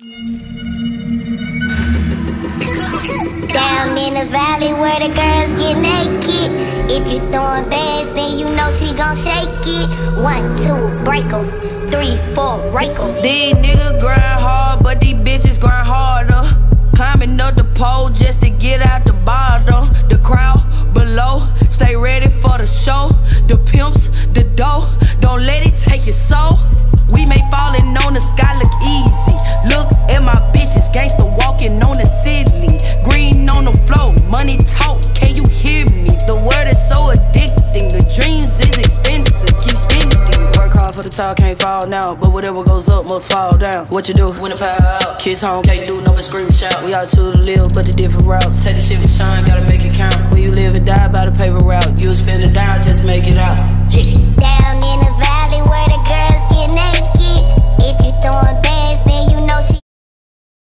Down in the valley where the girls get naked. If you throwing bands, then you know she gon' shake it. One, two, break 'em. Three, four, rake 'em. These niggas grind hard, but these bitches grind harder. Climbing up the pole just to get out the bottom. The crowd below, stay ready for the show. The pimps, the dough, don't let it take your soul. We make falling on the sky Talk, can't fall now. But whatever goes up must fall down. What you do when the power out? Kids home, can't do no but scream shout. We all two to live, but the different routes. Take the shit with shine, gotta make